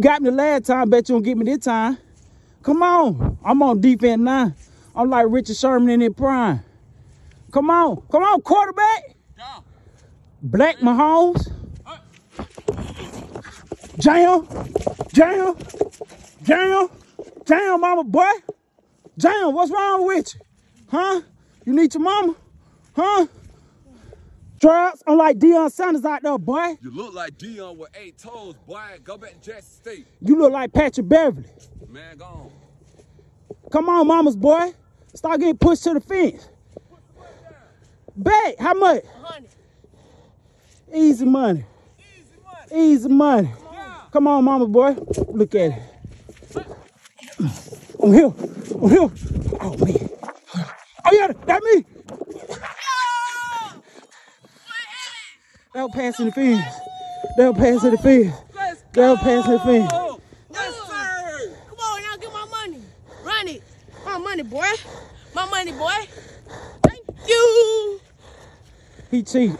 got me the last time, bet you don't get me this time. Come on. I'm on defense now. I'm like Richard Sherman in his prime. Come on. Come on, quarterback. Black Mahomes. Jam. Jam. Jam. Jam, mama boy. Jam, what's wrong with you? Huh? You need your mama? Huh? Drugs, I'm like Deion Sanders out there, boy. You look like Deion with eight toes, boy. Go back to Jackson State. You look like Patrick Beverley. Man, go on. Come on, mama's boy. Start getting pushed to the fence. Bet, how much? 100. Easy money. Easy money. Come on, mama boy. Look at it. I'm here. I'm here. Oh, man. Oh, yeah, that me. They were passing the fence. They were passing the fence. They were passing the fence. Yes, sir. Come on, now get my money. Run it. My money, boy. My money, boy. Thank you. He cheated.